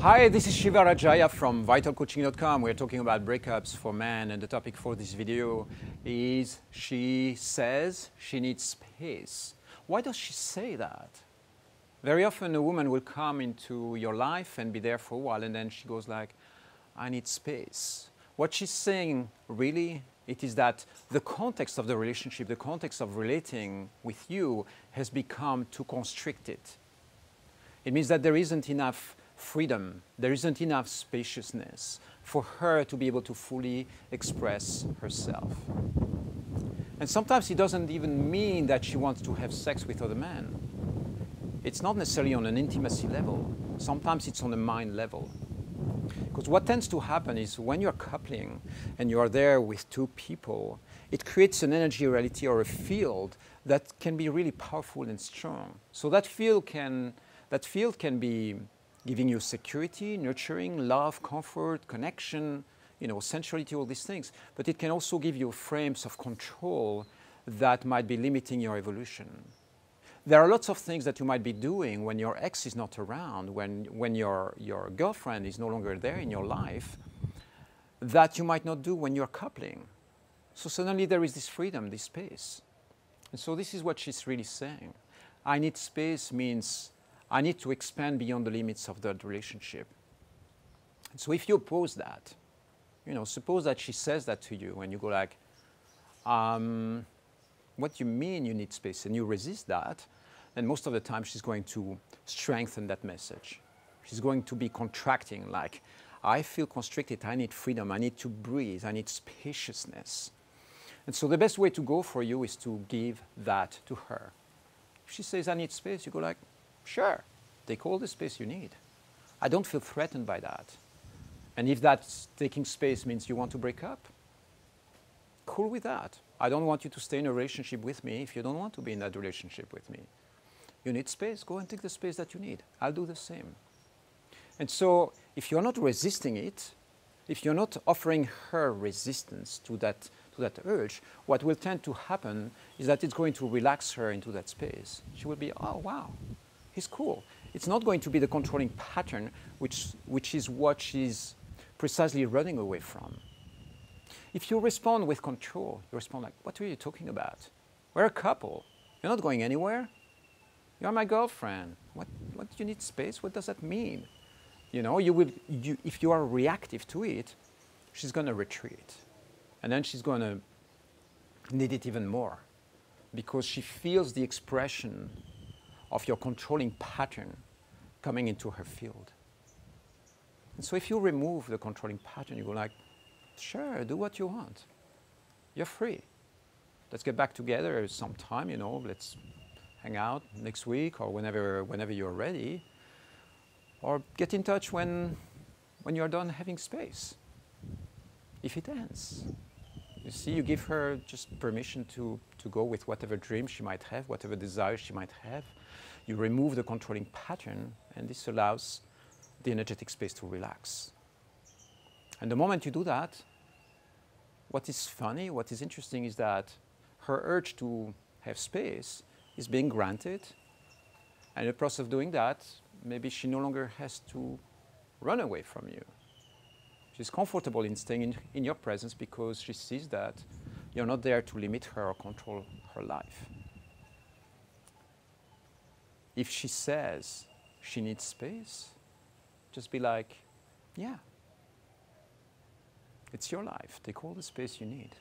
Hi, this is Shiva Rajaya from vitalcoaching.com. We're talking about breakups for men, and the topic for this video is she says she needs space. Why does she say that? Very often a woman will come into your life and be there for a while, and then she goes like, I need space. What she's saying really it is that the context of the relationship, the context of relating with you has become too constricted. It means that there isn't enough freedom, there isn't enough spaciousness for her to be able to fully express herself. And sometimes it doesn't even mean that she wants to have sex with other men. It's not necessarily on an intimacy level. Sometimes it's on a mind level. Because what tends to happen is when you're coupling and you are there with two people, it creates an energy reality or a field that can be really powerful and strong. So that field can, that field can be giving you security, nurturing, love, comfort, connection, you know, sensuality, all these things. But it can also give you frames of control that might be limiting your evolution. There are lots of things that you might be doing when your ex is not around, when, when your, your girlfriend is no longer there in your life, that you might not do when you're coupling. So suddenly there is this freedom, this space. And so this is what she's really saying. I need space means I need to expand beyond the limits of that relationship. So if you oppose that, you know, suppose that she says that to you and you go like, um, what do you mean you need space? And you resist that, then most of the time she's going to strengthen that message. She's going to be contracting like, I feel constricted, I need freedom, I need to breathe, I need spaciousness. And so the best way to go for you is to give that to her. If she says, I need space, you go like, Sure, take all the space you need. I don't feel threatened by that. And if that taking space means you want to break up, cool with that. I don't want you to stay in a relationship with me if you don't want to be in that relationship with me. You need space, go and take the space that you need. I'll do the same. And so if you're not resisting it, if you're not offering her resistance to that, to that urge, what will tend to happen is that it's going to relax her into that space. She will be, oh, wow, is cool. It's not going to be the controlling pattern, which, which is what she's precisely running away from. If you respond with control, you respond like, what are you talking about? We're a couple. You're not going anywhere. You're my girlfriend. What, what do you need space? What does that mean? You know, you will, you, if you are reactive to it, she's going to retreat. And then she's going to need it even more because she feels the expression of your controlling pattern coming into her field. And so if you remove the controlling pattern, you go like, sure, do what you want. You're free. Let's get back together sometime, you know, let's hang out next week or whenever, whenever you're ready. Or get in touch when, when you're done having space. If it ends. You see, you give her just permission to, to go with whatever dream she might have, whatever desire she might have you remove the controlling pattern, and this allows the energetic space to relax. And the moment you do that, what is funny, what is interesting is that her urge to have space is being granted. And in the process of doing that, maybe she no longer has to run away from you. She's comfortable in staying in, in your presence because she sees that you're not there to limit her or control her life if she says she needs space, just be like, yeah, it's your life. Take all the space you need.